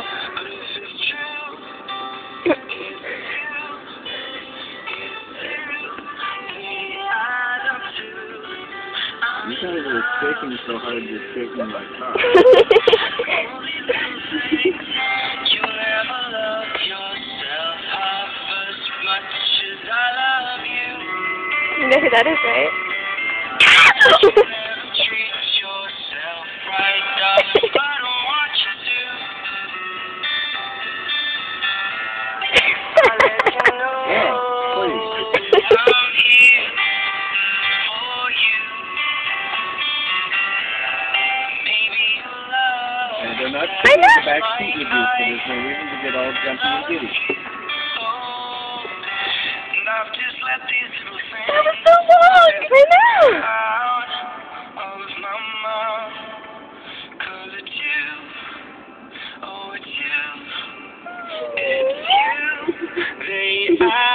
You guys are shaking so hard you're shaking my car. You never love yourself half as much as I love you. You know who that is, right? Yeah, please. I'm here for you. Baby, you love And they're not sitting in the back seat with you, so there's no reason to get all jumpy and giddy. Jesus